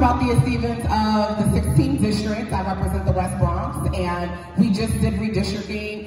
About the Stevens of the 16th District. I represent the West Bronx, and we just did redistricting